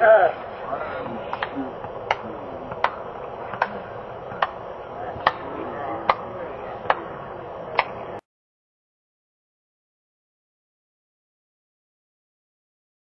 ها